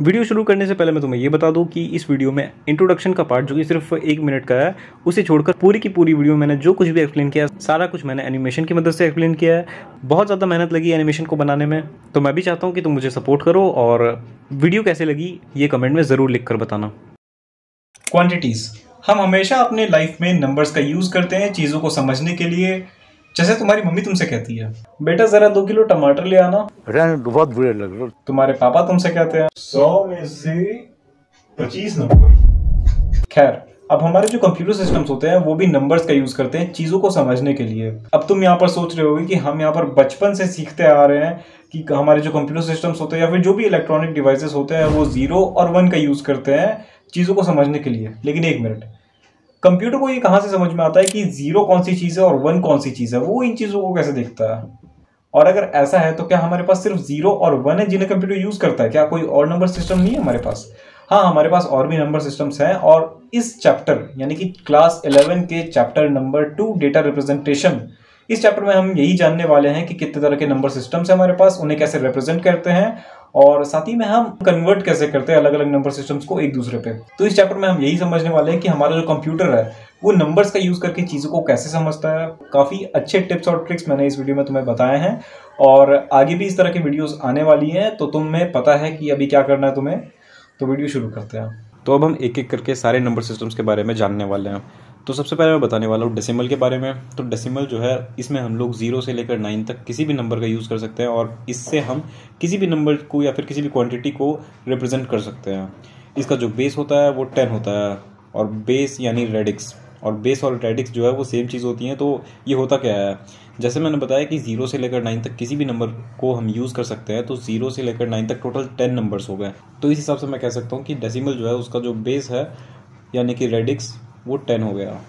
Video शुरू करने से पहले मैं तुम्हें ये बता दूँ कि इस वीडियो में इंट्रोडक्शन का पार्ट जो कि सिर्फ़ एक मिनट का है, उसे छोड़कर पूरी की पूरी वीडियो मैंने जो कुछ भी एक्सप्लेन किया, सारा कुछ मैंने एनिमेशन की मदद से एक्सप्लेन किया है। बहुत ज़्यादा मेहनत लगी एनिमेशन को बनाने में। तो मैं भी चाहता हूँ कि तुम मुझे सपोर्ट करो और वीडियो कैसे लगी, ये कमेंट में ज़रूर लिख बताना। क्वान्टिटीज़ हम हमेशा अपने लाइफ में नंबर्स का यूज़ करते हैं चीज़ों को समझने के लिए। जैसे तुम्हारी मम्मी तुमसे कहती है। बेटा जरा दो किलो टमाटर ले आना। दो, बहुत बुरे लग रहे तुम्हारे पापा तुमसे कहते हैं। सौ में से पच्चीस नंबर। खैर अब हमारे जो कंप्यूटर सिस्टम्स होते हैं वो भी नंबर्स का यूज़ करते हैं चीज़ों को समझने के लिए। अब तुम यहाँ पर सोच रहे होगे कि हम यहाँ पर बचपन से सीखते आ रहे हैं कि हमारे जो कंप्यूटर सिस्टम्स होते हैं या फिर जो भी इलेक्ट्रॉनिक डिवाइसेस होते हैं वो ज़ीरो और वन का यूज़ करते हैं चीज़ों को समझने के लिए। लेकिन एक मिनट कंप्यूटर को ये कहाँ से समझ में आता है कि ज़ीरो कौन सी चीज़ है और वन कौन सी चीज़ है? वो इन चीज़ों को कैसे देखता है? और अगर ऐसा है तो क्या हमारे पास सिर्फ़ ज़ीरो और वन है जिन्हें कंप्यूटर यूज़ करता है? क्या कोई और नंबर सिस्टम नहीं है हमारे पास? हाँ हमारे पास और भी नंबर सिस्टम्स हैं और इस चैप्टर यानी कि क्लास 11 के chapter number two data representation इस चैप्टर में हम यही जानने वाले हैं कि कितने तरह के नंबर सिस्टम्स हैं हमारे पास, उन्हें कैसे रिप्रेजेंट करते हैं और साथ ही में हम कन्वर्ट कैसे करते हैं अलग अलग नंबर सिस्टम्स को एक दूसरे पे? तो इस चैप्टर में हम यही समझने वाले हैं कि हमारा जो कंप्यूटर है, वो नंबर्स का यूज़ करके चीज़ों को कैसे समझता है। काफ़ी अच्छे टिप्स और ट्रिक्स मैंने इस वीडियो में तुम्हें बताए हैं और आगे भी इस तरह की वीडियोस आने वाली हैं तो तुम्हें पता है कि अभी क्या करना है तुम्हें। तो वीडियो शुरू करते हैं। तो अब हम एक एक करके सारे नंबर सिस्टम्स के बारे में जानने वाले हैं। तो सबसे पहले मैं बताने वाला हूँ डेसिमल के बारे में। तो डेसिमल जो है, इसमें हम लोग ज़ीरो से लेकर नाइन तक किसी भी नंबर का यूज़ कर सकते हैं और इससे हम किसी भी नंबर को या फिर किसी भी क्वांटिटी को रिप्रेजेंट कर सकते हैं। इसका जो बेस होता है, वो टेन होता है और बेस यानी रेडिक्स और बेस और रेडिक्स जो है, वो सेम चीज़ होती हैं तो ये होता क्या है? जैसे मैंने बताया कि ज़ीरो से लेकर नाइन तक किसी भी नंबर को हम यूज़ कर सकते हैं तो ज़ीरो से लेकर नाइन तक टोटल टेन नंबर्स हो गए। तो इस हिसाब से मैं कह सकता हूँ कि डेसिमल जो है, उसका जो बेस है, यानी कि रेडिक्स वो टेन हो गया।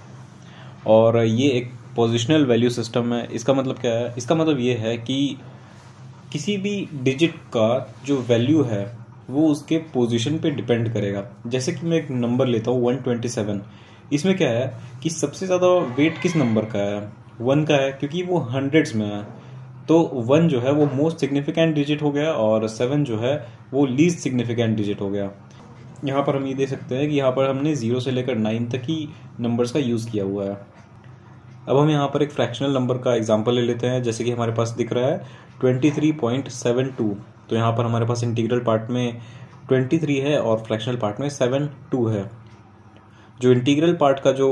और ये एक पोजिशनल वैल्यू सिस्टम है। इसका मतलब क्या है? इसका मतलब ये है कि किसी भी डिजिट का जो वैल्यू है, वो उसके पोजीशन पे डिपेंड करेगा। जैसे कि मैं एक नंबर लेता हूँ वन ट्वेंटी सेवन इसमें क्या है कि सबसे ज़्यादा वेट किस नंबर का है? वन का है, क्योंकि वो हंड्रेड्स में है। तो वन जो है, वो मोस्ट सिग्निफिकेंट डिजिट हो गया और सेवन जो है, वो लीस्ट सिग्निफिकेंट डिजिट हो गया। यहाँ पर हम ये देख सकते हैं कि यहाँ पर हमने ज़ीरो से लेकर नाइन तक ही नंबर्स का यूज़ किया हुआ है। अब हम यहाँ पर एक फ्रैक्शनल नंबर का एग्ज़ाम्पल ले लेते हैं, जैसे कि हमारे पास दिख रहा है twenty three point seven two तो यहाँ पर हमारे पास इंटीग्रल पार्ट में ट्वेंटी थ्री है और फ्रैक्शनल पार्ट में सेवन टू है। जो इंटीग्रल पार्ट का जो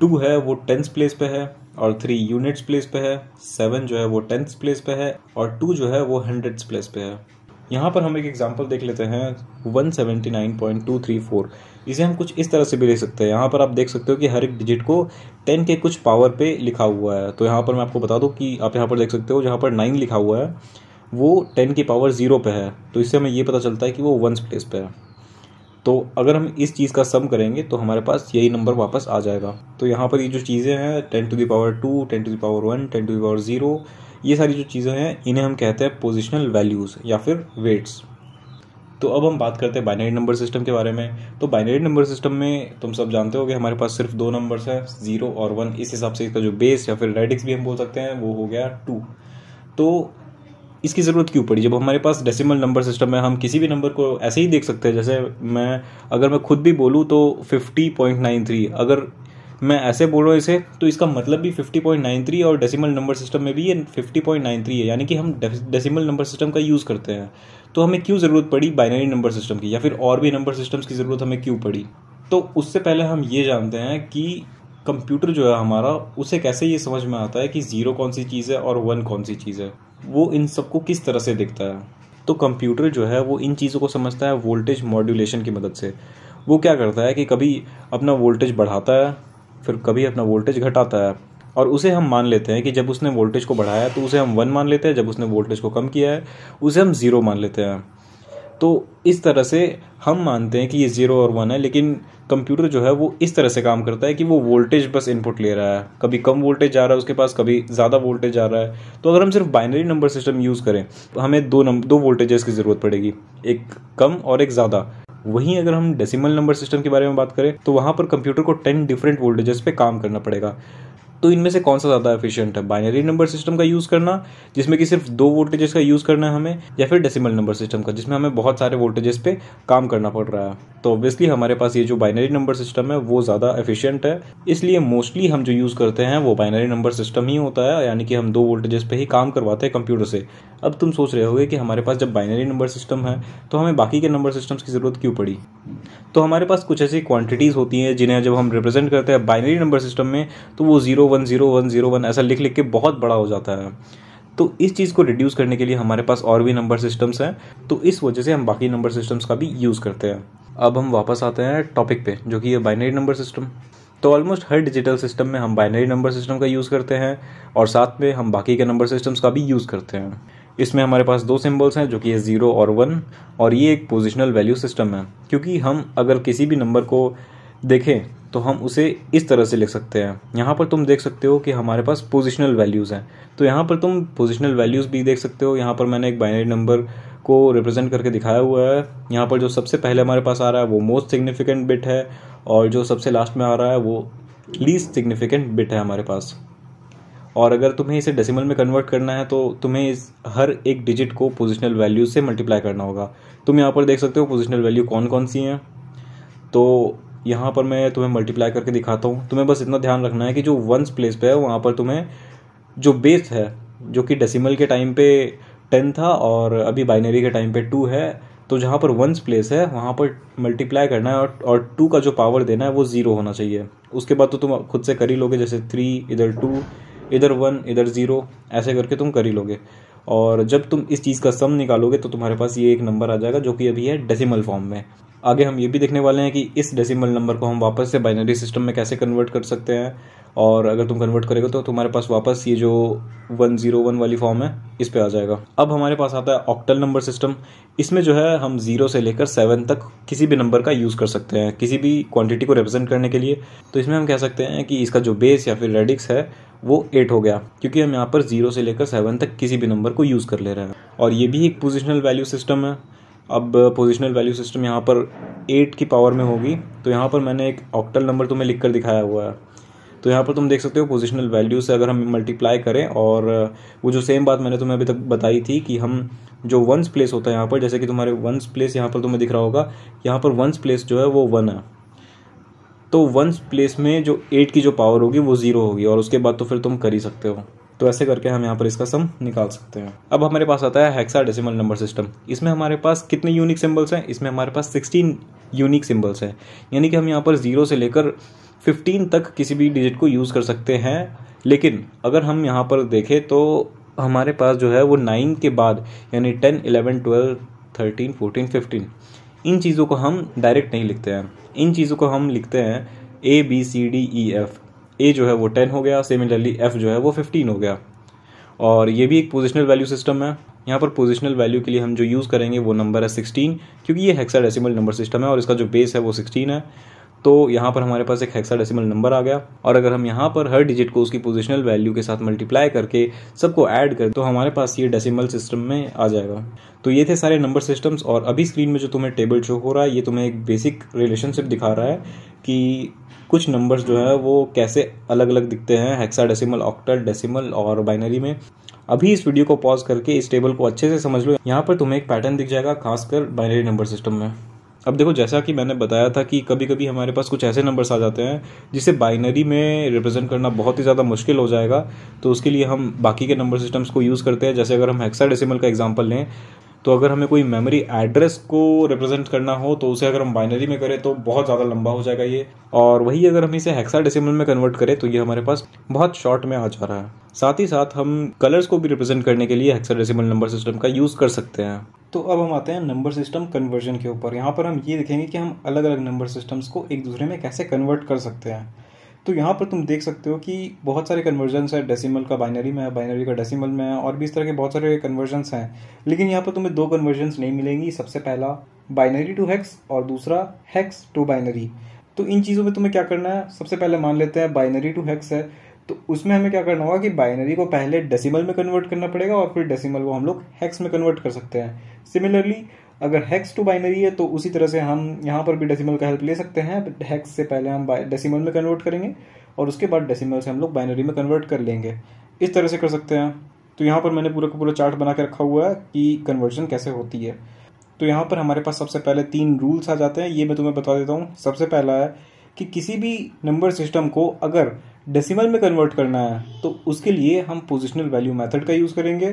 टू है, वो टेंथ प्लेस पे है और थ्री यूनिट्स प्लेस पे है सेवन जो है वो टेंथ प्लेस पे है और टू जो है वो हंड्रेड्स प्लेस पे है। यहाँ पर हम एक एग्ज़ाम्पल देख लेते हैं 179.234 इसे हम कुछ इस तरह से भी ले सकते हैं। यहाँ पर आप देख सकते हो कि हर एक डिजिट को 10 के कुछ पावर पे लिखा हुआ है। तो यहाँ पर मैं आपको बता दूँ कि आप यहाँ पर देख सकते हो, जहाँ पर 9 लिखा हुआ है, वो 10 की पावर ज़ीरो पे है। तो इससे हमें ये पता चलता है कि वो वंस प्लेस पे है। तो अगर हम इस चीज़ का सम करेंगे तो हमारे पास यही नंबर वापस आ जाएगा। तो यहाँ पर ये जो चीज़ें हैं ten to the power two ten to the power one ten to the power zero ये सारी जो चीज़ें हैं, इन्हें हम कहते हैं पोजिशनल वैल्यूज़ या फिर वेट्स तो अब हम बात करते हैं बाइनरी नंबर सिस्टम के बारे में। तो बाइनरी नंबर सिस्टम में तुम सब जानते हो कि हमारे पास सिर्फ़ दो नंबर्स हैं ज़ीरो और वन इस हिसाब से इसका जो बेस या फिर रेडिक्स भी हम बोल सकते हैं, वो हो गया टू तो इसकी ज़रूरत क्यों पड़ी? जब हमारे पास डेसिमल नंबर सिस्टम है, हम किसी भी नंबर को ऐसे ही देख सकते हैं, जैसे मैं, अगर मैं खुद भी बोलूँ तो फिफ्टी पॉइंट नाइन थ्री अगर मैं ऐसे बोल रहा हूँ इसे तो इसका मतलब भी 50.93 और डेसिमल नंबर सिस्टम में भी ये 50.93 है, यानी कि हम डेसिमल नंबर सिस्टम का यूज़ करते हैं। तो हमें क्यों ज़रूरत पड़ी बाइनरी नंबर सिस्टम की, या फिर और भी नंबर सिस्टम्स की ज़रूरत हमें क्यों पड़ी? तो उससे पहले हम ये जानते हैं कि कंप्यूटर जो है हमारा, उसे कैसे ये समझ में आता है कि ज़ीरो कौन सी चीज़ है और वन कौन सी चीज़ है। वो इन सबको किस तरह से दिखता है? तो कंप्यूटर जो है, वो इन चीज़ों को समझता है वोल्टेज मॉड्यूलेशन की मदद से। वो क्या करता है कि कभी अपना वोल्टेज बढ़ाता है फिर कभी अपना वोल्टेज घटाता है। और उसे हम मान लेते हैं कि जब उसने वोल्टेज को बढ़ाया तो उसे हम वन मान लेते हैं, जब उसने वोल्टेज को कम किया है, उसे हम ज़ीरो मान लेते हैं। तो इस तरह से हम मानते हैं कि ये ज़ीरो और वन है, लेकिन कंप्यूटर जो है वो इस तरह से काम करता है कि वो वोल्टेज बस इनपुट ले रहा है। कभी कम वोल्टेज जा रहा है उसके पास, कभी ज़्यादा वोल्टेज जा रहा है। तो अगर हम सिर्फ़ बाइनरी नंबर सिस्टम यूज़ करें तो हमें दो नंबर दो वोल्टेजेस की ज़रूरत पड़ेगी, एक कम और एक ज़्यादा। वहीं अगर हम डेसिमल नंबर सिस्टम के बारे में बात करें तो वहाँ पर कंप्यूटर को टेन डिफरेंट वोल्टेजेस पे काम करना पड़ेगा। तो इनमें से कौन सा ज़्यादा एफिशिएंट है? बाइनरी नंबर सिस्टम का यूज़ करना, जिसमें कि सिर्फ़ दो वोल्टेजेस का यूज़ करना है हमें, या फिर डेसिमल नंबर सिस्टम का, जिसमें हमें बहुत सारे वोल्टेजेस पे काम करना पड़ रहा है। तो ऑब्वियसली हमारे पास ये जो बाइनरी नंबर सिस्टम है, वो ज़्यादा एफिशियंट है। इसलिए मोस्टली हम जो यूज़ करते हैं, वो बाइनरी नंबर सिस्टम ही होता है, यानी कि हम दो वोल्टेजेस पे ही काम करवाते हैं कंप्यूटर से। अब तुम सोच रहे होगे कि हमारे पास जब बाइनरी नंबर सिस्टम है तो हमें बाकी के नंबर सिस्टम्स की ज़रूरत क्यों पड़ी? तो हमारे पास कुछ ऐसी क्वांटिटीज़ होती हैं जिन्हें जब हम रिप्रेजेंट करते हैं बाइनरी नंबर सिस्टम में तो वो zero one zero one zero one ऐसा लिख लिख के बहुत बड़ा हो जाता है। तो इस चीज़ को रिड्यूस करने के लिए हमारे पास और भी नंबर सिस्टम्स हैं तो इस वजह से हम बाकी नंबर सिस्टम्स का भी यूज़ करते हैं। अब हम वापस आते हैं टॉपिक पे, जो कि है बाइनरी नंबर सिस्टम तो ऑलमोस्ट हर डिजिटल सिस्टम में हम बाइनरी नंबर सिस्टम का यूज़ करते हैं, और साथ में हम बाकी के नंबर सिस्टम्स का भी यूज़ करते हैं। इसमें हमारे पास दो सिंबल्स हैं, जो कि है ज़ीरो और वन और ये एक पोजिशनल वैल्यू सिस्टम है। क्योंकि हम अगर किसी भी नंबर को देखें तो हम उसे इस तरह से लिख सकते हैं। यहाँ पर तुम देख सकते हो कि हमारे पास पोजिशनल वैल्यूज़ हैं। तो यहाँ पर तुम पोजिशनल वैल्यूज़ भी देख सकते हो। यहाँ पर मैंने एक बाइनरी नंबर को रिप्रेजेंट करके दिखाया हुआ है। यहाँ पर जो सबसे पहले हमारे पास आ रहा है, वो मोस्ट सिग्निफिकेंट बिट है, और जो सबसे लास्ट में आ रहा है, वो लीस्ट सिग्निफिकेंट बिट है हमारे पास। और अगर तुम्हें इसे डेसिमल में कन्वर्ट करना है तो तुम्हें इस हर एक डिजिट को पोजिशनल वैल्यू से मल्टीप्लाई करना होगा। तुम यहाँ पर देख सकते हो पोजिशनल वैल्यू कौन कौन सी हैं। तो यहाँ पर मैं तुम्हें मल्टीप्लाई करके दिखाता हूँ। तुम्हें बस इतना ध्यान रखना है कि जो वंस प्लेस पे है, वहाँ पर तुम्हें जो बेस है, जो कि डेसिमल के टाइम पे टेन था और अभी बाइनरी के टाइम पे टू है तो जहाँ पर वंस प्लेस है, वहाँ पर मल्टीप्लाई करना है और और टू का जो पावर देना है, वो ज़ीरो होना चाहिए। उसके बाद तो तुम खुद से कर ही लोगे, जैसे थ्री इधर टू इधर वन, इधर ज़ीरो ऐसे करके तुम कर ही लोगे। और जब तुम इस चीज़ का सम निकालोगे तो तुम्हारे पास ये एक नंबर आ जाएगा, जो कि अभी है डेसिमल फॉर्म में। आगे हम ये भी देखने वाले हैं कि इस डेसिमल नंबर को हम वापस से बाइनरी सिस्टम में कैसे कन्वर्ट कर सकते हैं। और अगर तुम कन्वर्ट करेगा तो तुम्हारे पास वापस ये जो वन ज़ीरो वन वाली फॉर्म है, इस पे आ जाएगा। अब हमारे पास आता है ऑक्टल नंबर सिस्टम इसमें जो है, हम ज़ीरो से लेकर सेवन तक किसी भी नंबर का यूज़ कर सकते हैं, किसी भी क्वांटिटी को रिप्रेजेंट करने के लिए। तो इसमें हम कह सकते हैं कि इसका जो बेस या फिर रेडिक्स है, वो एट हो गया, क्योंकि हम यहाँ पर ज़ीरो से लेकर सेवन तक किसी भी नंबर को यूज़ कर ले रहे हैं। और ये भी एक पोजिशनल वैल्यू सिस्टम है। अब पोजिशनल वैल्यू सिस्टम यहाँ पर एट की पावर में होगी। तो यहाँ पर मैंने एक ऑक्टल नंबर तुम्हें लिख कर दिखाया हुआ है। तो यहाँ पर तुम देख सकते हो पोजिशनल वैल्यू से अगर हम मल्टीप्लाई करें और वो जो सेम बात मैंने तुम्हें अभी तक बताई थी कि हम जो वंस प्लेस होता है यहाँ पर, जैसे कि तुम्हारे वंस प्लेस यहाँ पर तुम्हें दिख रहा होगा, यहाँ पर वंस प्लेस जो है वो वन है। तो वंस प्लेस में जो एट की जो पावर होगी वो ज़ीरो होगी और उसके बाद तो फिर तुम कर ही सकते हो। तो ऐसे करके हम यहाँ पर इसका सम निकाल सकते हैं। अब हमारे पास आता है हेक्सा डेसिमल नंबर सिस्टम इसमें हमारे पास कितने यूनिक सिंबल्स हैं? इसमें हमारे पास सिक्सटीन यूनिक सिंबल्स हैं। यानी कि हम यहाँ पर ज़ीरो से लेकर फिफ्टीन तक किसी भी डिजिट को यूज़ कर सकते हैं। लेकिन अगर हम यहाँ पर देखें तो हमारे पास जो है वो नाइन के बाद, यानी ten eleven twelve thirteen fourteen fifteen इन चीज़ों को हम डायरेक्ट नहीं लिखते हैं। इन चीज़ों को हम लिखते हैं A B C D E F A जो है वो टेन हो गया सिमिलरली एफ़ जो है वो फिफ्टीन हो गया। और ये भी एक पोजिशनल वैल्यू सिस्टम है। यहाँ पर पोजिशनल वैल्यू के लिए हम जो यूज़ करेंगे वो नंबर है सिक्सटीन क्योंकि ये हेक्सा डेसिमल नंबर सिस्टम है और इसका जो बेस है वो सिक्सटीन है। तो यहाँ पर हमारे पास एक हेक्सा डेसिमल नंबर आ गया। और अगर हम यहाँ पर हर डिजिट को उसकी पोजिशनल वैल्यू के साथ मल्टीप्लाई करके सबको ऐड कर तो हमारे पास ये डेसिमल सिस्टम में आ जाएगा। तो ये थे सारे नंबर सिस्टम्स और अभी स्क्रीन में जो तुम्हें टेबल शो हो रहा है, ये तुम्हें एक बेसिक रिलेशनशिप दिखा रहा है कि कुछ नंबर्स जो है वो कैसे अलग अलग दिखते हैं हेक्सा डेसिमल ऑक्टल डेसिमल और बाइनरी में। अभी इस वीडियो को पॉज करके इस टेबल को अच्छे से समझ लो। यहाँ पर तुम्हें एक पैटर्न दिख जाएगा, खासकर बाइनरी नंबर सिस्टम में। अब देखो, जैसा कि मैंने बताया था कि कभी कभी हमारे पास कुछ ऐसे नंबर्स आ जाते हैं, जिसे बाइनरी में रिप्रेजेंट करना बहुत ही ज़्यादा मुश्किल हो जाएगा। तो उसके लिए हम बाकी के नंबर सिस्टम्स को यूज़ करते हैं। जैसे अगर हम हेक्सा डेसिमल का एग्ज़ाम्पल लें तो अगर हमें कोई मेमोरी एड्रेस को रिप्रेजेंट करना हो तो उसे अगर हम बाइनरी में करें तो बहुत ज़्यादा लंबा हो जाएगा ये। और वही अगर हम इसे हेक्सा डेसिमल में कन्वर्ट करें तो ये हमारे पास बहुत शॉर्ट में आ जा रहा है। साथ ही साथ हम कलर्स को भी रिप्रेजेंट करने के लिए हेक्सा डेसिमल नंबर सिस्टम का यूज़ कर सकते हैं। तो अब हम आते हैं नंबर सिस्टम कन्वर्जन के ऊपर। यहाँ पर हम ये देखेंगे कि हम अलग अलग नंबर सिस्टम्स को एक दूसरे में कैसे कन्वर्ट कर सकते हैं। तो यहाँ पर तुम देख सकते हो कि बहुत सारे कन्वर्जन्स है डेसिमल का बाइनरी में है बाइनरी का डेसिमल में है, और भी इस तरह के बहुत सारे कन्वर्जन्स हैं। लेकिन यहाँ पर तुम्हें दो कन्वर्जन्स नहीं मिलेंगी। सबसे पहला बाइनरी टू हैक्स और दूसरा हैक्स टू बाइनरी तो इन चीज़ों में तुम्हें क्या करना है? सबसे पहले मान लेते हैं बाइनरी टू हैक्स है। तो उसमें हमें क्या करना होगा कि बाइनरी को पहले डेसिमल में कन्वर्ट करना पड़ेगा और फिर डेसिमल को हम लोग हैक्स में कन्वर्ट कर सकते हैं। सिमिलरली अगर हेक्स टू बाइनरी है तो उसी तरह से हम यहाँ पर भी डेसिमल का हेल्प ले सकते हैं। हेक्स से पहले हम डेसिमल में कन्वर्ट करेंगे, और उसके बाद डेसिमल से हम लोग बाइनरी में कन्वर्ट कर लेंगे। इस तरह से कर सकते हैं। तो यहाँ पर मैंने पूरा का पूरा चार्ट बना के रखा हुआ है कि कन्वर्जन कैसे होती है। तो यहाँ पर हमारे पास सबसे पहले तीन रूल्स आ जाते हैं। ये मैं तुम्हें बता देता हूँ। सबसे पहला है कि किसी भी नंबर सिस्टम को अगर डेसिमल में कन्वर्ट करना है तो उसके लिए हम पोजिशनल वैल्यू मेथड का यूज़ करेंगे।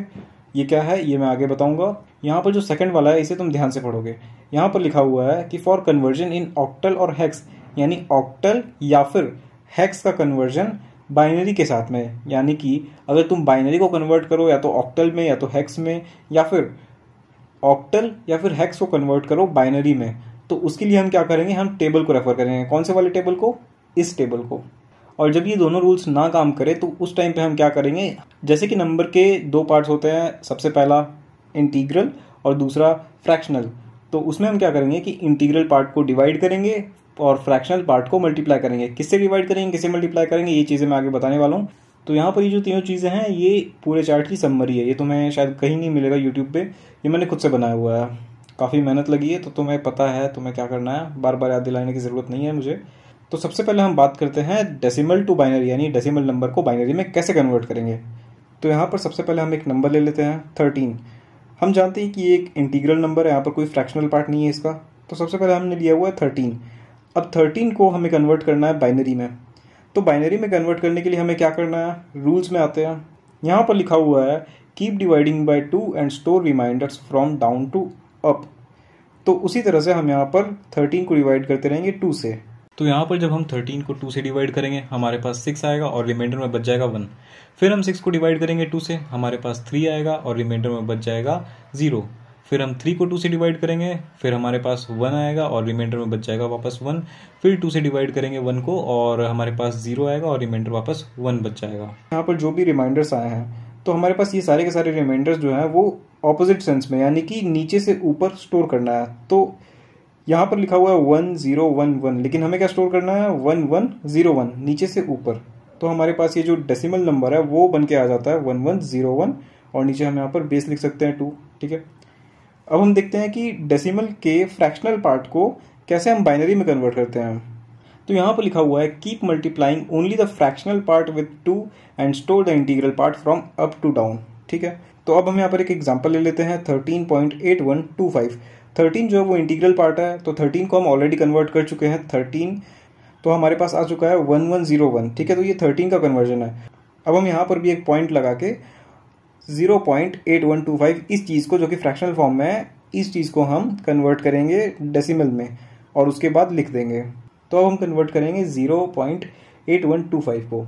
ये क्या है? ये मैं आगे बताऊँगा। यहाँ पर जो सेकंड वाला है, इसे तुम ध्यान से पढ़ोगे। यहाँ पर लिखा हुआ है कि फॉर कन्वर्जन इन ऑक्टल और हेक्स यानी ऑक्टल या फिर हेक्स का कन्वर्जन बाइनरी के साथ में। यानी कि अगर तुम बाइनरी को कन्वर्ट करो, या तो ऑक्टल में, या तो हेक्स में, या फिर ऑक्टल या फिर हेक्स को कन्वर्ट करो बाइनरी में तो उसके लिए हम क्या करेंगे? हम टेबल को रेफर करेंगे। कौन से वाले टेबल को? इस टेबल को। और जब ये दोनों रूल्स ना काम करें तो उस टाइम पे हम क्या करेंगे? जैसे कि नंबर के दो पार्ट्स होते हैं, सबसे पहला इंटीग्रल और दूसरा फ्रैक्शनल तो उसमें हम क्या करेंगे कि इंटीग्रल पार्ट को डिवाइड करेंगे और फ्रैक्शनल पार्ट को मल्टीप्लाई करेंगे. किससे डिवाइड करेंगे किससे मल्टीप्लाई करेंगे, ये चीज़ें मैं आगे बताने वाला हूँ. तो यहाँ पर ये जो तीनों चीज़ें हैं, ये पूरे चार्ट की सम्मरी है. ये तुम्हें शायद कहीं नहीं मिलेगा यूट्यूब पे. ये मैंने खुद से बनाया हुआ है। काफ़ी मेहनत लगी है तो तुम्हें पता है, तुम्हें क्या करना है? बार बार याद दिलाने की ज़रूरत नहीं है मुझे। तो सबसे पहले हम बात करते हैं डेसिमल टू बाइनरी यानी डेसिमल नंबर को बाइनरी में कैसे कन्वर्ट करेंगे। तो यहाँ पर सबसे पहले हम एक नंबर ले लेते हैं थर्टीन हम जानते हैं कि ये एक इंटीग्रल नंबर है, यहाँ पर कोई फ्रैक्शनल पार्ट नहीं है इसका। तो सबसे पहले हमने लिया हुआ है थर्टीन अब थर्टीन को हमें कन्वर्ट करना है बाइनरी में। तो बाइनरी में कन्वर्ट करने के लिए हमें क्या करना है? रूल्स में आते हैं। यहाँ पर लिखा हुआ है keep dividing by two and store reminders from down to up तो उसी तरह से हम यहाँ पर थर्टीन को डिवाइड करते रहेंगे टू से। तो यहाँ पर जब हम थर्टीन को टू से डिवाइड करेंगे, हमारे पास सिक्स आएगा और रिमाइंडर में बच जाएगा वन फिर हम सिक्स को डिवाइड करेंगे टू से, हमारे पास थ्री आएगा और रिमाइंडर में बच जाएगा ज़ीरो फिर हम थ्री को टू से डिवाइड करेंगे, फिर हमारे पास वन आएगा और रिमाइंडर में बच जाएगा वापस वन फिर टू से डिवाइड करेंगे वन को और हमारे पास ज़ीरो आएगा और रिमाइंडर वापस वन बच जाएगा. यहाँ पर जो भी रिमाइंडर्स आए हैं तो हमारे पास ये सारे के सारे रिमाइंडर्स जो हैं, वो ऑपोजिट सेंस में, यानी कि नीचे से ऊपर स्टोर करना है. तो यहाँ पर लिखा हुआ है वन ज़ीरो वन वन लेकिन हमें क्या स्टोर करना है? वन वन ज़ीरो वन नीचे से ऊपर। तो हमारे पास ये जो डेसिमल नंबर है, वो बन के आ जाता है वन वन ज़ीरो वन और नीचे हम यहाँ पर बेस लिख सकते हैं टू ठीक है? अब हम देखते हैं कि डेसिमल के फ्रैक्शनल पार्ट को कैसे हम बाइनरी में कन्वर्ट करते हैं। तो यहाँ पर लिखा हुआ है keep multiplying only the fractional part with two and store the integral part from up to down ठीक है? तो अब हम यहाँ पर एक एग्ज़ाम्पल ले लेते हैं thirteen point eight one two five thirteen जो है वो इंटीग्रल पार्ट है तो थर्टीन को हम ऑलरेडी कन्वर्ट कर चुके हैं, थर्टीन तो हमारे पास आ चुका है वन वन ज़ीरो वन, ठीक है तो ये थर्टीन का कन्वर्जन है। अब हम यहाँ पर भी एक पॉइंट लगा के zero point eight one two five इस चीज़ को, जो कि फ्रैक्शनल फॉर्म में है, इस चीज़ को हम कन्वर्ट करेंगे डेसिमल में, और उसके बाद लिख देंगे। तो अब हम कन्वर्ट करेंगे zero point eight one two five को।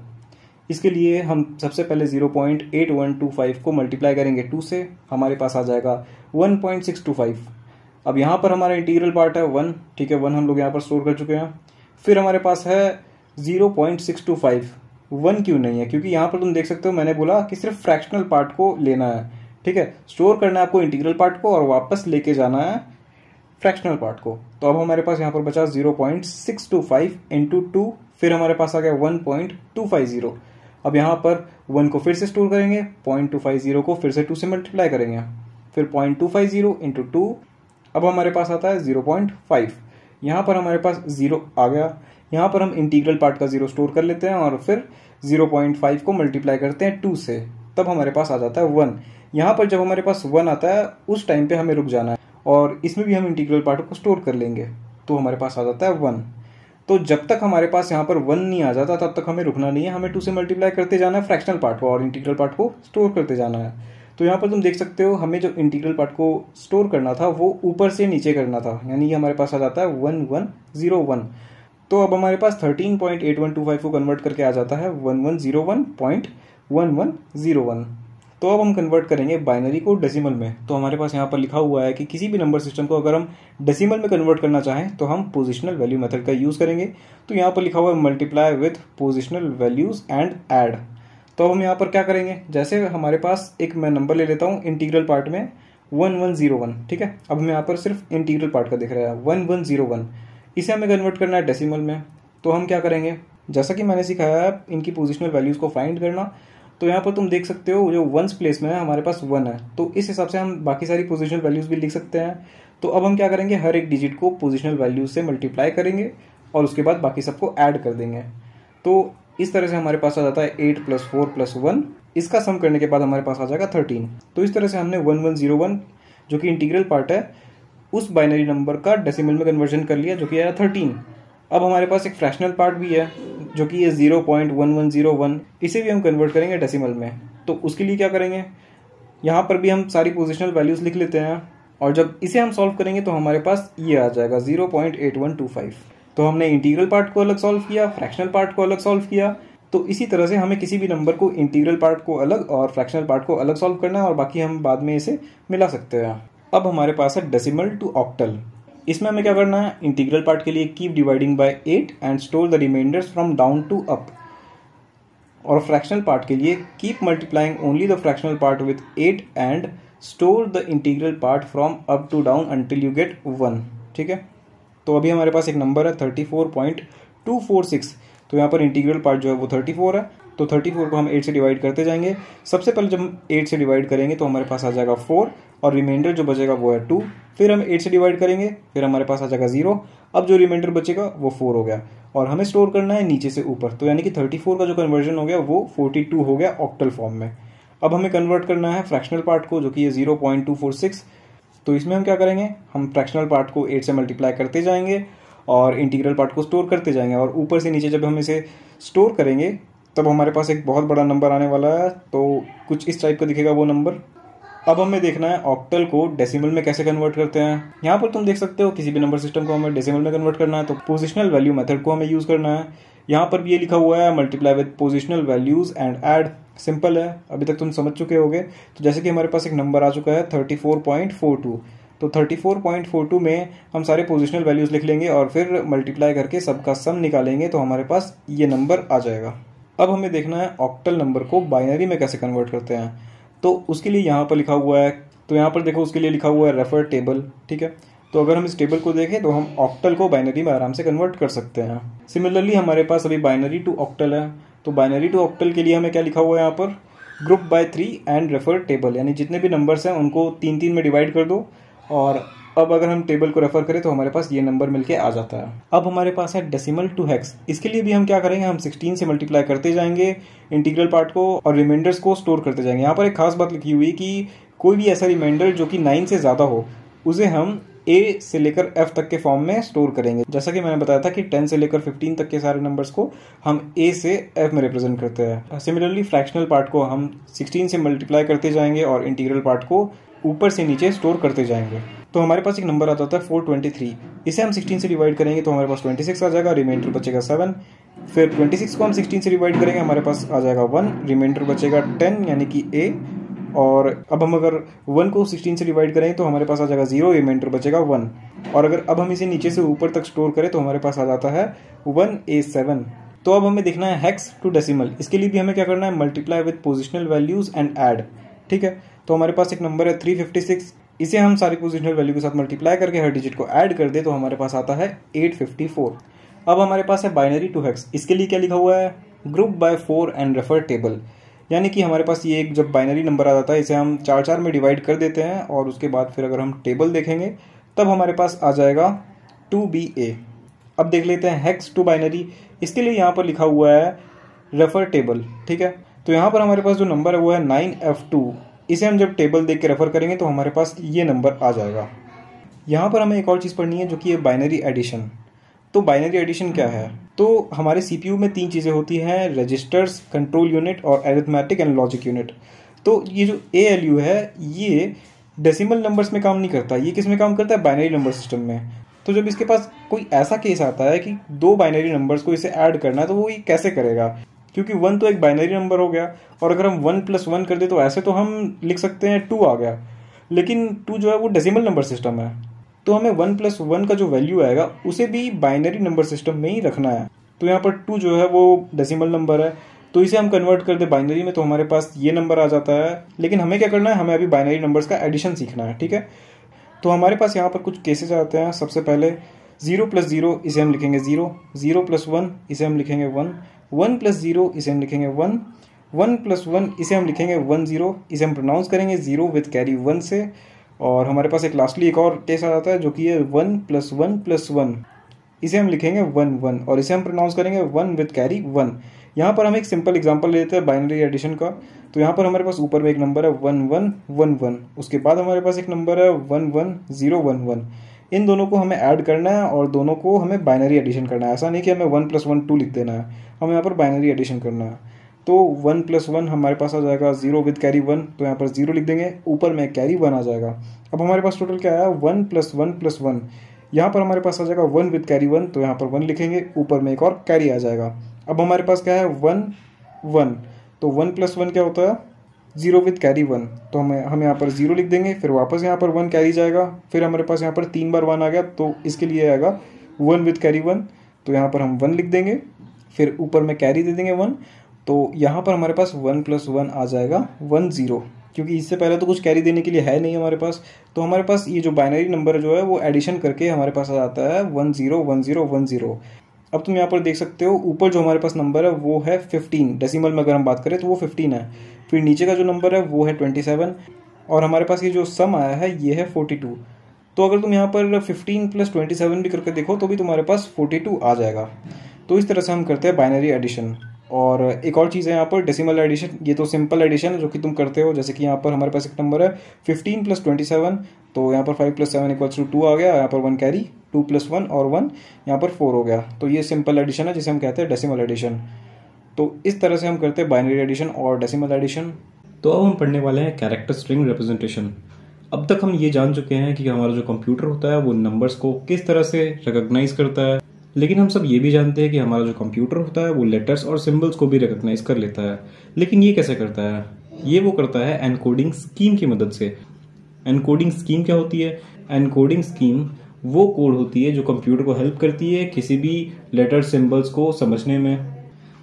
इसके लिए हम सबसे पहले zero point eight one two five को मल्टीप्लाई करेंगे टू से, हमारे पास आ जाएगा one point six two five. अब यहाँ पर हमारा इंटीग्रल पार्ट है वन ठीक है वन हम लोग यहाँ पर स्टोर कर चुके हैं। फिर हमारे पास है zero point six two five one क्यों नहीं है? क्योंकि यहाँ पर तुम देख सकते हो, मैंने बोला कि सिर्फ़ फ्रैक्शनल पार्ट को लेना है, ठीक है? स्टोर करना है आपको इंटीग्रल पार्ट को और वापस लेके जाना है फ्रैक्शनल पार्ट को। तो अब हमारे पास यहाँ पर बचा zero point six two five into two फिर हमारे पास आ गया one point two five zero अब यहाँ पर वन को फिर से स्टोर करेंगे पॉइंट टू फाइव ज़ीरो को फिर से टू से मल्टीप्लाई करेंगे। फिर point two five zero into two अब हमारे पास आता है ज़ीरो पॉइंट फाइव। यहाँ पर हमारे पास ज़ीरो आ गया। यहाँ पर हम इंटीग्रल पार्ट का ज़ीरो स्टोर कर लेते हैं और फिर ज़ीरो पॉइंट फाइव को मल्टीप्लाई करते हैं टू से। तब हमारे पास आ जाता है वन। यहाँ पर जब हमारे पास वन आता है, उस टाइम पे हमें रुक जाना है और इसमें भी हम इंटीग्रल पार्ट को स्टोर कर लेंगे। तो हमारे पास आ जाता है वन। तो जब तक हमारे पास यहाँ पर वन नहीं आ जाता, तब तक हमें रुकना नहीं है। हमें टू से मल्टीप्लाई करते जाना है, फ्रैक्शनल पार्ट को और इंटीग्रल पार्ट को स्टोर करते जाना है। तो यहाँ पर तुम देख सकते हो, हमें जो इंटीग्रल पार्ट को स्टोर करना था, वो ऊपर से नीचे करना था। यानी ये हमारे पास आ जाता है वन वन ज़ीरो वन। तो अब हमारे पास thirteen point eight one two five को कन्वर्ट करके आ जाता है one one zero one point one one zero one. तो अब हम कन्वर्ट करेंगे बाइनरी को डेसिमल में। तो हमारे पास यहाँ पर लिखा हुआ है कि किसी भी नंबर सिस्टम को अगर हम डेसिमल में कन्वर्ट करना चाहें तो हम पोजिशनल वैल्यू मेथड का यूज़ करेंगे। तो यहाँ पर लिखा हुआ है multiply with positional values and add तो हम यहाँ पर क्या करेंगे? जैसे हमारे पास एक मैं नंबर ले लेता हूँ इंटीग्रल पार्ट में वन वन ज़ीरो वन ठीक है? अब हम यहाँ पर सिर्फ़ इंटीग्रल पार्ट का दिख रहे हैं वन वन ज़ीरो वन इसे हमें कन्वर्ट करना है डेसिमल में। तो हम क्या करेंगे? जैसा कि मैंने सिखाया है, इनकी पोजिशनल वैल्यूज़ को फाइंड करना। तो यहाँ पर तुम देख सकते हो, जो वंस प्लेस में है, हमारे पास वन है। तो इस हिसाब से हम बाकी सारी पोजिशनल वैल्यूज़ भी लिख सकते हैं। तो अब हम क्या करेंगे? हर एक डिजिट को पोजिशनल वैल्यूज़ से मल्टीप्लाई करेंगे और उसके बाद बाकी सबको ऐड कर देंगे। तो इस तरह से हमारे पास आ जाता है eight plus four plus one इसका सम करने के बाद हमारे पास आ जाएगा थर्टीन तो इस तरह से हमने वन वन ज़ीरो वन जो कि इंटीग्रल पार्ट है, उस बाइनरी नंबर का डेसिमल में कन्वर्जन कर लिया, जो कि आया थर्टीन अब हमारे पास एक फ्रैक्शनल पार्ट भी है, जो कि ये zero point one one zero one इसे भी हम कन्वर्ट करेंगे डेसिमल में। तो उसके लिए क्या करेंगे? यहाँ पर भी हम सारी पोजिशनल वैल्यूज़ लिख लेते हैं, और जब इसे हम सॉल्व करेंगे तो हमारे पास ये आ जाएगा zero point eight one two five तो हमने इंटीग्रल पार्ट को अलग सॉल्व किया फ्रैक्शनल पार्ट को अलग सॉल्व किया। तो इसी तरह से हमें किसी भी नंबर को इंटीग्रल पार्ट को अलग और फ्रैक्शनल पार्ट को अलग सॉल्व करना है और बाकी हम बाद में इसे मिला सकते हैं। अब हमारे पास है डेसिमल टू ऑक्टल इसमें हमें क्या करना है? इंटीग्रल पार्ट के लिए keep dividing by eight and store the reminders from down to up और फ्रैक्शनल पार्ट के लिए keep multiplying only the fractional part with eight and store the integral part from up to down until you get one ठीक है? तो अभी हमारे पास एक नंबर है thirty four point two four six तो यहाँ पर इंटीग्रल पार्ट जो है वो थर्टी फोर है। तो थर्टी फोर को हम एट से डिवाइड करते जाएँगे। सबसे पहले जब हम एट से डिवाइड करेंगे तो हमारे पास आ जाएगा फोर और रिमाइंडर जो बचेगा वो है टू फिर हम एट से डिवाइड करेंगे, फिर हमारे पास आ जाएगा ज़ीरो अब जो रिमाइंडर बचेगा वो फोर हो गया। और हमें स्टोर करना है नीचे से ऊपर। तो यानी कि थर्टी फोर का जो कन्वर्जन हो गया वो फोर्टी टू हो गया ऑक्टल फॉर्म में। अब हमें कन्वर्ट करना है फ्रैक्शनल पार्ट को, जो कि ये zero point two four six तो इसमें हम क्या करेंगे? हम फ्रैक्शनल पार्ट को एट से मल्टीप्लाई करते जाएँगे और इंटीग्रल पार्ट को स्टोर करते जाएँगे और ऊपर से नीचे जब हम इसे स्टोर करेंगे, तब हमारे पास एक बहुत बड़ा नंबर आने वाला है। तो कुछ इस टाइप का दिखेगा वो नंबर अब हमें देखना है ऑक्टल को डेसिमल में कैसे कन्वर्ट करते हैं। यहाँ पर तुम देख सकते हो किसी भी नंबर सिस्टम को हमें डेसिमल में कन्वर्ट करना है तो पोजिशनल वैल्यू मेथड को हमें यूज़ करना है। यहाँ पर भी ये लिखा हुआ है multiply with positional values and add simple है, अभी तक तुम समझ चुके होगे। तो जैसे कि हमारे पास एक नंबर आ चुका है, thirty four point four two. तो 34.42 में हम सारे पोजिशनल वैल्यूज़ लिख लेंगे और फिर मल्टीप्लाई करके सबका सम निकालेंगे तो हमारे पास ये नंबर आ जाएगा। अब हमें देखना है ऑक्टल नंबर को बाइनरी में कैसे कन्वर्ट करते हैं। तो उसके लिए यहाँ पर लिखा हुआ है तो यहाँ पर देखो उसके लिए लिखा हुआ है रेफर टेबल ठीक है? तो अगर हम इस टेबल को देखें तो हम ऑक्टल को बाइनरी में आराम से कन्वर्ट कर सकते हैं। सिमिलरली हमारे पास अभी बाइनरी टू ऑक्टल है। तो बाइनरी टू ऑक्टल के लिए हमें क्या लिखा हुआ है यहाँ पर? Group by three and refer table यानी जितने भी नंबर्स हैं, उनको तीन तीन में डिवाइड कर दो। और अब अगर हम टेबल को रेफर करें तो हमारे पास ये नंबर मिलके आ जाता है। अब हमारे पास है डेसिमल टू हैक्स इसके लिए भी हम क्या करेंगे? हम 16 से मल्टीप्लाई करते जाएँगे इंटीग्रल पार्ट को और रिमाइंडर्स को स्टोर करते जाएँगे। यहाँ पर एक खास बात लिखी हुई कि कोई भी ऐसा रिमाइंडर जो कि नाइन से ज़्यादा हो, उसे हम ए से लेकर एफ़ तक के फॉर्म में स्टोर करेंगे। जैसा कि मैंने बताया था कि टेन से लेकर फिफ्टीन तक के सारे नंबर्स को हम ए से एफ़ में रिप्रेजेंट करते हैं। सिमिलरली फ्रैक्शनल पार्ट को हम सिक्सटीन से मल्टीप्लाई करते जाएँगे और इंटीग्रल पार्ट को ऊपर से नीचे स्टोर करते जाएँगे। तो हमारे पास एक नंबर आता था फोर इसे हम सिक्सटीन से डिवाइड करेंगे तो हमारे पास ट्वेंटी आ जाएगा रिमाइंडर बचेगा सेवन फिर ट्वेंटी सिक्स को हम सिक्सटीन से डिवाइड करेंगे, हमारे पास आ जाएगा वन रिमाइंडर बचेगा टेन यानी कि ए और अब हम अगर वन को सिक्सटीन से डिवाइड करें तो हमारे पास आ जाएगा ज़ीरो रिमाइंडर बचेगा वन और अगर अब हम इसे नीचे से ऊपर तक स्टोर करें तो हमारे पास आ जाता है वन ए सेवन तो अब हमें देखना है हैक्स टू डेसिमल इसके लिए भी हमें क्या करना है? Multiply with positional values and add ठीक है? तो हमारे पास एक नंबर है थ्री फिफ्टी सिक्स इसे हम सारी पोजिशनल वैल्यू के साथ मल्टीप्लाई करके हर डिजिट को ऐड कर दे तो हमारे पास आता है 854 अब हमारे पास है बाइनरी टू हैक्स इसके लिए क्या लिखा हुआ है? Group by four and refer table यानी कि हमारे पास ये एक जब बाइनरी नंबर आ जाता है, इसे हम चार चार में डिवाइड कर देते हैं और उसके बाद फिर अगर हम टेबल देखेंगे, तब हमारे पास आ जाएगा टू बी ए अब देख लेते हैं हैक्स टू बाइनरी इसके लिए यहाँ पर लिखा हुआ है रेफर टेबल ठीक है? तो यहाँ पर हमारे पास जो नंबर है, वो है नाइन एफ़ टू इसे हम जब टेबल देख के रेफर करेंगे तो हमारे पास ये नंबर आ जाएगा। यहाँ पर हमें एक और चीज़ पढ़नी है, जो कि है बाइनरी एडिशन तो बाइनरी एडिशन क्या है? तो हमारे सीपीयू में तीन चीज़ें होती हैं रजिस्टर्स कंट्रोल यूनिट और एरिथमेटिक एंड लॉजिक यूनिट तो ये जो ए है, ये डेसिमल नंबर्स में काम नहीं करता। ये किसमें काम करता है? बाइनरी नंबर सिस्टम में। तो जब इसके पास कोई ऐसा केस आता है कि दो बाइनरी नंबर्स को इसे ऐड करना है तो वो ये कैसे करेगा? क्योंकि वन तो एक बाइनरी नंबर हो गया, और अगर हम वन प्लस वन कर दे तो ऐसे तो हम लिख सकते हैं टू आ गया। लेकिन टू जो है, वो डेसिमल नंबर सिस्टम है। तो हमें वन प्लस वन का जो वैल्यू आएगा, उसे भी बाइनरी नंबर सिस्टम में ही रखना है। तो यहाँ पर टू जो है, वो डेसिमल नंबर है। तो इसे हम कन्वर्ट कर दे बाइनरी में तो हमारे पास ये नंबर आ जाता है। लेकिन हमें क्या करना है? हमें अभी बाइनरी नंबर्स का एडिशन सीखना है, ठीक है? तो हमारे पास यहाँ पर कुछ केसेस आते हैं। सबसे पहले ज़ीरो प्लस ज़ीरो इसे हम लिखेंगे ज़ीरो ज़ीरो प्लस वन इसे हम लिखेंगे वन वन प्लस ज़ीरो इसे हम लिखेंगे वन वन प्लस वन इसे हम लिखेंगे वन ज़ीरो इसे हम प्रोनाउंस करेंगे ज़ीरो विथ कैरी वन से। और हमारे पास एक लास्टली एक और केस आ जाता है जो कि है one plus one plus one इसे हम लिखेंगे वन वन और इसे हम प्रोनाउंस करेंगे वन विथ कैरी वन यहाँ पर हम एक सिंपल एग्ज़ाम्पल लेते हैं बाइनरी एडिशन का। तो यहाँ पर हमारे पास ऊपर में एक नंबर है वन वन वन वन उसके बाद हमारे पास एक नंबर है one one zero one one इन दोनों को हमें ऐड करना है और दोनों को हमें बाइनरी एडिशन करना है। ऐसा नहीं कि हमें वन प्लस वन टू लिख देना है। हमें यहाँ पर बाइनरी एडिशन करना है। तो वन प्लस वन हमारे पास आ जाएगा, ज़ीरो विद कैरी वन तो यहाँ पर ज़ीरो लिख देंगे, ऊपर में कैरी वन आ जाएगा। अब हमारे पास टोटल क्या आया? One plus one plus one. यहाँ पर हमारे पास आ जाएगा वन विद कैरी वन तो यहाँ पर वन लिखेंगे, ऊपर में एक और कैरी आ जाएगा। अब हमारे पास क्या है? One one. तो वन प्लस वन क्या होता है? Zero with carry one. तो हमें, हम यहाँ पर ज़ीरो लिख देंगे, फिर वापस यहाँ पर वन कैरी जाएगा। फिर हमारे पास यहाँ पर तीन बार वन आ गया तो इसके लिए आएगा वन विद कैरी वन। तो यहाँ पर हम वन लिख देंगे, फिर ऊपर में कैरी दे देंगे वन। तो यहाँ पर हमारे पास वन प्लस वन आ जाएगा, वन ज़ीरो क्योंकि इससे पहले तो कुछ कैरी देने के लिए है नहीं हमारे पास। तो हमारे पास ये जो बाइनरी नंबर जो है, वो एडिशन करके हमारे पास आ जाता है, one zero one zero one zero अब तुम यहाँ पर देख सकते हो, ऊपर जो हमारे पास नंबर है, वो है फिफ्टीन डेसिमल में अगर हम बात करें तो वो फिफ्टीन है। फिर नीचे का जो नंबर है, वो है ट्वेंटी सेवन और हमारे पास ये जो सम आया है, ये है फोर्टी टू तो अगर तुम यहाँ पर फिफ्टीन प्लस ट्वेंटी सेवन भी करके देखो तो भी तुम्हारे पास फोर्टी टू आ जाएगा। तो इस तरह से हम करते हैं बाइनरी एडिशन और एक और चीज़ है यहाँ पर डेसिमल एडिशन ये तो सिंपल एडिशन है जो कि तुम करते हो, जैसे कि यहाँ पर हमारे पास एक नंबर है फिफ्टीन प्लस ट्वेंटी सेवन तो यहाँ पर five plus seven equals to two आ गया, यहाँ पर one carry two plus one और वन यहाँ पर फोर हो गया। तो ये सिंपल एडिशन है जिसे हम कहते हैं डेसिमल एडिशन तो इस तरह से हम करते हैं बाइनरी एडिशन और डेसिमल एडिशन तो अब हम पढ़ने वाले हैं कैरेक्टर स्ट्रिंग रिप्रेजेंटेशन अब तक हम ये जान चुके हैं कि हमारा जो कंप्यूटर होता है, वो नंबर्स को किस तरह से रिकॉग्नाइज करता है। लेकिन हम सब ये भी जानते हैं कि हमारा जो कंप्यूटर होता है, वो लेटर्स और सिम्बल्स को भी रिकॉग्नाइज कर लेता है। लेकिन ये कैसे करता है? ये वो करता है एनकोडिंग स्कीम की मदद से। एनकोडिंग स्कीम क्या होती है? एनकोडिंग स्कीम वो कोड होती है जो कंप्यूटर को हेल्प करती है किसी भी लेटर सिंबल्स को समझने में।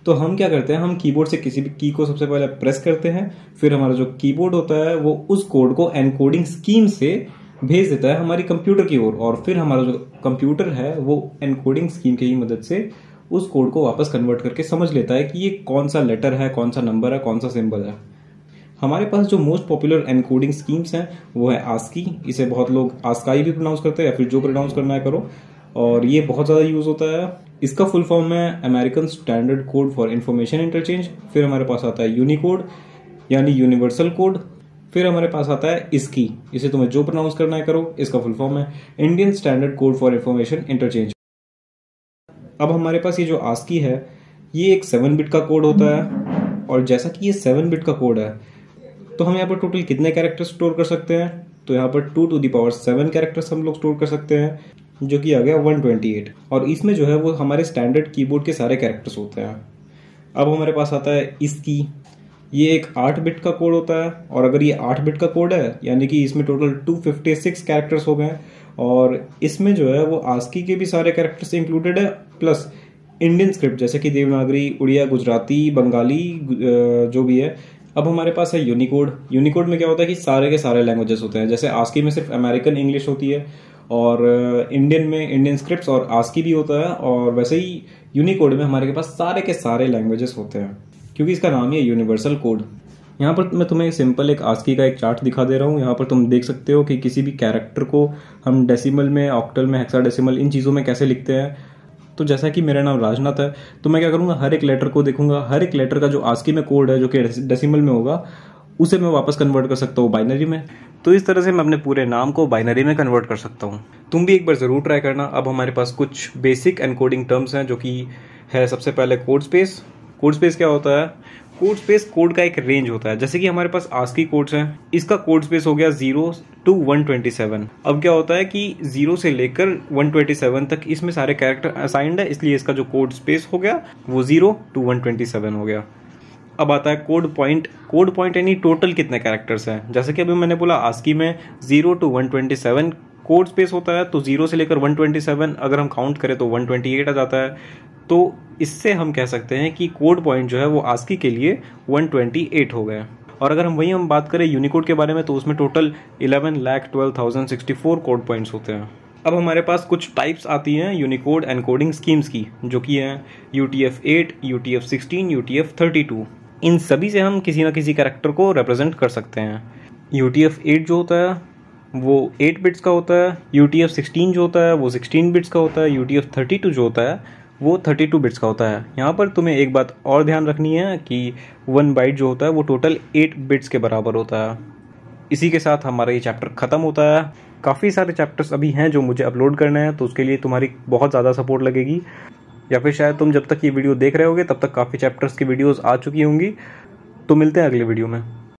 तो हम क्या करते हैं? हम कीबोर्ड से किसी भी की को सबसे पहले प्रेस करते हैं, फिर हमारा जो कीबोर्ड होता है, वो उस कोड को एनकोडिंग स्कीम से भेज देता है हमारी कंप्यूटर की ओर, और फिर हमारा जो कंप्यूटर है, वो एनकोडिंग स्कीम की मदद से उस कोड को वापस कन्वर्ट करके समझ लेता है कि ये कौन सा लेटर है, कौन सा नंबर है, कौन सा सिंबल है। हमारे पास जो मोस्ट पॉपुलर एनकोडिंग स्कीम्स हैं, वो है आस्की इसे बहुत लोग आस्काई भी प्रोनाउंस करते हैं या फिर जो प्रोनाउंस करना है करो। और ये बहुत ज़्यादा यूज़ होता है। इसका फुल फॉर्म है American standard code for information interchange फिर हमारे पास आता है यूनिकोड यानी यूनिवर्सल कोड फिर हमारे पास आता है इसकी। इसे तुम्हें जो प्रोनाउंस करना है करो, इसका फुल फॉर्म है Indian standard code for information interchange अब हमारे पास ये जो आस्की है, ये एक सेवन बिट का कोड होता है और जैसा कि ये सेवन बिट का कोड है तो हम यहाँ पर टोटल कितने कैरेक्टर स्टोर कर सकते हैं? तो यहाँ पर two to the power seven characters हम लोग स्टोर कर सकते हैं, जो कि आ गया 128 और इसमें जो है वो हमारे स्टैंडर्ड कीबोर्ड के सारे कैरेक्टर्स होते हैं। अब हमारे पास आता है इसकी। ये एक आठ बिट का कोड होता है, और अगर ये आठ बिट का कोड है, यानी कि इसमें total two fifty six characters हो गए और इसमें जो है वो आस्की के भी सारे कैरेक्टर्स इंक्लूडेड है प्लस इंडियन स्क्रिप्ट जैसे कि देवनागरी, उड़िया, गुजराती, बंगाली जो भी है, अब हमारे पास है यूनिकोड यूनिकोड में क्या होता है कि सारे के सारे लैंग्वेजेस होते हैं, जैसे आस्की में सिर्फ़ अमेरिकन इंग्लिश होती है, और इंडियन में इंडियन स्क्रिप्ट और आस्की भी होता है, और वैसे ही यूनिकोड में हमारे के पास सारे के सारे लैंग्वेजेस होते हैं। क्योंकि इसका नाम ही है यूनिवर्सल कोड यहाँ पर मैं तुम्हें सिंपल एक आस्की का एक चार्ट दिखा दे रहा हूँ। यहाँ पर तुम देख सकते हो कि किसी भी कैरेक्टर को हम डेसिमल में ऑक्टल में हेक्सा डेसिमल इन चीज़ों में कैसे लिखते हैं। तो जैसा कि मेरा नाम राजनाथ है तो मैं क्या करूँगा? हर एक लेटर को देखूँगा। हर एक लेटर का जो आस्की में कोड है, जो कि डेसिमल में होगा, उसे मैं वापस कन्वर्ट कर सकता हूँ बाइनरी में। तो इस तरह से मैं अपने पूरे नाम को बाइनरी में कन्वर्ट कर सकता हूँ। तुम भी एक बार ज़रूर ट्राई करना। अब हमारे पास कुछ बेसिक एनकोडिंग टर्म्स हैं, जो कि है सबसे पहले कोड स्पेस कोड स्पेस क्या होता है? कोड स्पेस कोड का एक रेंज होता है। जैसे कि हमारे पास आस्की कोड्स हैं। इसका कोड स्पेस हो गया zero to one twenty seven अब क्या होता है कि ज़ीरो से लेकर वन ट्वेंटी सेवन तक इसमें सारे कैरेक्टर असाइंड है, इसलिए इसका जो कोड स्पेस हो गया, वो zero to one twenty seven हो गया। अब आता है कोड पॉइंट कोड पॉइंट यानी टोटल कितने कैरेक्टर्स हैं? जैसे कि अभी मैंने बोला आस्की में zero to one twenty seven code space होता है तो ज़ीरो से लेकर 127 अगर हम काउंट करें तो 128 आ जाता है। तो इससे हम कह सकते हैं कि कोड पॉइंट जो है वो आस्की के लिए 128 हो गए। और अगर हम वही हम बात करें यूनिकोड के बारे में तो उसमें total eleven lakh twelve thousand sixty four code points होते हैं। अब हमारे पास कुछ टाइप्स आती हैं यूनिकोड एनकोडिंग स्कीम्स की, जो कि हैं U T F eight U T F sixteen U T F thirty two इन सभी से हम किसी ना किसी कैरेक्टर को रिप्रेजेंट कर सकते हैं। यू टी एफ़ एट जो होता है वो 8 बिट्स का होता है यू टी एफ़ सिक्सटीन जो होता है, वो 16 बिट्स का होता है U T F thirty two जो होता है, वो 32 बिट्स का होता है। यहाँ पर तुम्हें एक बात और ध्यान रखनी है कि वन बाइट जो होता है, वो टोटल 8 बिट्स के बराबर होता है। इसी के साथ हमारा ये चैप्टर ख़त्म होता है। काफ़ी सारे चैप्टर्स अभी हैं जो मुझे अपलोड करने हैं तो उसके लिए तुम्हारी बहुत ज़्यादा सपोर्ट लगेगी। या फिर शायद तुम जब तक ये वीडियो देख रहे होगे, तब तक काफ़ी चैप्टर्स की वीडियोस आ चुकी होंगी। तो मिलते हैं अगले वीडियो में।